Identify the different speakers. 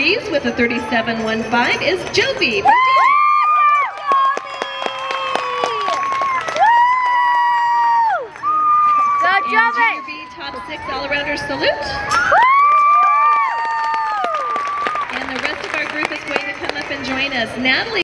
Speaker 1: With a 37.15 is Joby from
Speaker 2: Go,
Speaker 1: top six all-arounders salute. And the rest of our group is going to come up and join us. Natalie